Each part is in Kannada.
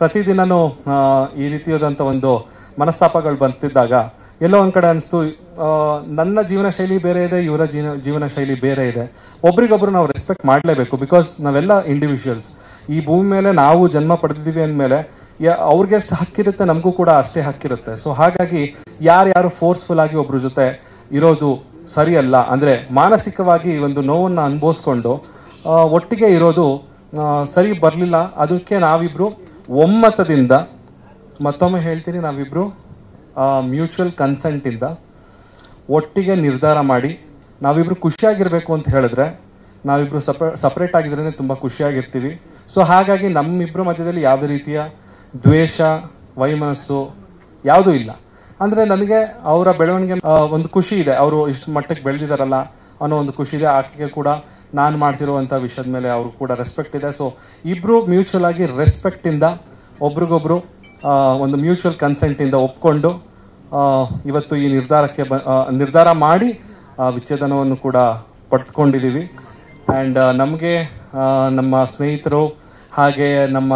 ಪ್ರತಿದಿನನೂ ಈ ರೀತಿಯಾದಂಥ ಒಂದು ಮನಸ್ತಾಪಗಳು ಬಂತಿದ್ದಾಗ ಎಲ್ಲೋ ಒಂದು ಕಡೆ ಅನಿಸ್ತು ನನ್ನ ಜೀವನ ಶೈಲಿ ಬೇರೆ ಇದೆ, ಇವರ ಜೀವನ ಜೀವನ ಶೈಲಿ ಬೇರೆ ಇದೆ. ಒಬ್ರಿಗೊಬ್ರು ನಾವು ರೆಸ್ಪೆಕ್ಟ್ ಮಾಡಲೇಬೇಕು ಬಿಕಾಸ್ ನಾವೆಲ್ಲ ಇಂಡಿವಿಜುವಲ್ಸ್ ಈ ಭೂಮಿ ಮೇಲೆ ನಾವು ಜನ್ಮ ಪಡೆದಿದ್ದೀವಿ ಅಂದಮೇಲೆ ಅವ್ರಿಗೆ ಎಷ್ಟು ಹಕ್ಕಿರುತ್ತೆ, ನಮಗೂ ಕೂಡ ಅಷ್ಟೇ ಹಕ್ಕಿರುತ್ತೆ. ಸೊ ಹಾಗಾಗಿ ಯಾರ್ಯಾರು ಫೋರ್ಸ್ಫುಲ್ ಆಗಿ ಒಬ್ರ ಜೊತೆ ಇರೋದು ಸರಿಯಲ್ಲ. ಅಂದ್ರೆ ಮಾನಸಿಕವಾಗಿ ಒಂದು ನೋವನ್ನು ಅನುಭವಿಸ್ಕೊಂಡು ಒಟ್ಟಿಗೆ ಇರೋದು ಸರಿ ಬರಲಿಲ್ಲ, ಅದಕ್ಕೆ ನಾವಿಬ್ರು ಒಮ್ಮತದಿಂದ ಮತ್ತೊಮ್ಮೆ ಹೇಳ್ತೀನಿ ನಾವಿಬ್ಬರು ಮ್ಯೂಚುವಲ್ ಕನ್ಸೆಂಟ್ ಇಂದ ಒಟ್ಟಿಗೆ ನಿರ್ಧಾರ ಮಾಡಿ, ನಾವಿಬ್ರು ಖುಷಿಯಾಗಿರಬೇಕು ಅಂತ ಹೇಳಿದ್ರೆ, ನಾವಿಬ್ರು ಸಪ ಸಪ್ರೇಟ್ ಆಗಿದ್ರೆ ತುಂಬ ಖುಷಿಯಾಗಿರ್ತೀವಿ. ಸೊ ಹಾಗಾಗಿ ನಮ್ಮಿಬ್ಬರ ಮಧ್ಯದಲ್ಲಿ ಯಾವುದೇ ರೀತಿಯ ದ್ವೇಷ, ವೈಮನಸ್ಸು ಯಾವುದೂ ಇಲ್ಲ. ಅಂದ್ರೆ ನನಗೆ ಅವರ ಬೆಳವಣಿಗೆ ಒಂದು ಖುಷಿ ಇದೆ. ಅವರು ಇಷ್ಟು ಮಟ್ಟಕ್ಕೆ ಬೆಳೆದಿದಾರಲ್ಲ ಅನ್ನೋ ಒಂದು ಖುಷಿ ಇದೆ. ಆಕೆಗೆ ಕೂಡ ನಾನು ಮಾಡ್ತಿರುವಂಥ ವಿಷಯದ ಮೇಲೆ ಅವರು ಕೂಡ ರೆಸ್ಪೆಕ್ಟ್ ಇದೆ. ಸೊ ಇಬ್ಬರು ಮ್ಯೂಚುವಲ್ ಆಗಿ ರೆಸ್ಪೆಕ್ಟ್ ಇಂದ ಒಬ್ರಿಗೊಬ್ರು ಒಂದು ಮ್ಯೂಚುವಲ್ ಕನ್ಸೆಂಟ್ ಇಂದ ಒಪ್ಕೊಂಡು ಇವತ್ತು ಈ ನಿರ್ಧಾರಕ್ಕೆ ಬ- ನಿರ್ಧಾರ ಮಾಡಿ ವಿಚ್ಛೇದನವನ್ನು ಕೂಡ ಪಡೆದುಕೊಂಡಿದ್ದೀವಿ. ಆ್ಯಂಡ್ ನಮಗೆ ನಮ್ಮ ಸ್ನೇಹಿತರು ಹಾಗೆ ನಮ್ಮ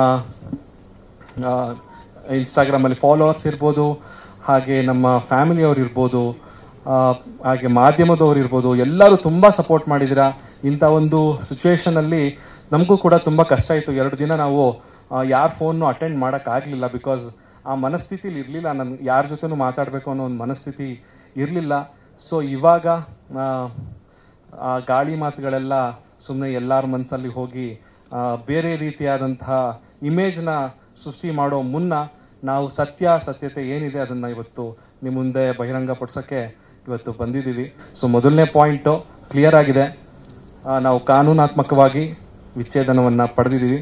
ಇನ್ಸ್ಟಾಗ್ರಾಮಲ್ಲಿ ಫಾಲೋವರ್ಸ್ ಇರ್ಬೋದು, ಹಾಗೆ ನಮ್ಮ ಫ್ಯಾಮಿಲಿಯವ್ರು ಇರ್ಬೋದು ಹಾಗೆ ಮಾಧ್ಯಮದವ್ರು ಇರ್ಬೋದು, ಎಲ್ಲರೂ ತುಂಬ ಸಪೋರ್ಟ್ ಮಾಡಿದ್ದೀರಾ. ಇಂಥ ಒಂದು ಸಿಚುವೇಷನಲ್ಲಿ ನಮಗೂ ಕೂಡ ತುಂಬ ಕಷ್ಟ ಇತ್ತು ಎರಡು ದಿನ ನಾವು ಯಾರ ಫೋನ್ನು ಅಟೆಂಡ್ ಮಾಡೋಕ್ಕಾಗಲಿಲ್ಲ ಬಿಕಾಸ್ ಆ ಮನಸ್ಥಿತಿಲಿ ಇರಲಿಲ್ಲ. ನನ್ನ ಯಾರ ಜೊತೆನೂ ಮಾತಾಡಬೇಕು ಅನ್ನೋ ಒಂದು ಮನಸ್ಥಿತಿ ಇರಲಿಲ್ಲ. ಸೊ ಇವಾಗ ಆ, ಗಾಳಿ ಮಾತುಗಳೆಲ್ಲ ಸುಮ್ಮನೆ ಎಲ್ಲರ ಮನಸ್ಸಲ್ಲಿ ಹೋಗಿ ಬೇರೆ ರೀತಿಯಾದಂತಹ ಇಮೇಜ್ನ ಸೃಷ್ಟಿ ಮಾಡೋ ಮುನ್ನ ನಾವು ಸತ್ಯ ಸತ್ಯತೆ ಏನಿದೆ ಅದನ್ನು ಇವತ್ತು ನಿಮ್ಮ ಮುಂದೆ ಬಹಿರಂಗಪಡಿಸೋಕ್ಕೆ ಇವತ್ತು ಬಂದಿದ್ದೀವಿ. ಸೊ ಮೊದಲನೇ ಪಾಯಿಂಟು ಕ್ಲಿಯರ್ ಆಗಿದೆ. ನಾವು ಕಾನೂನಾತ್ಮಕವಾಗಿ ವಿಚ್ಛೇದನವನ್ನು ಪಡೆದಿದ್ದೀವಿ.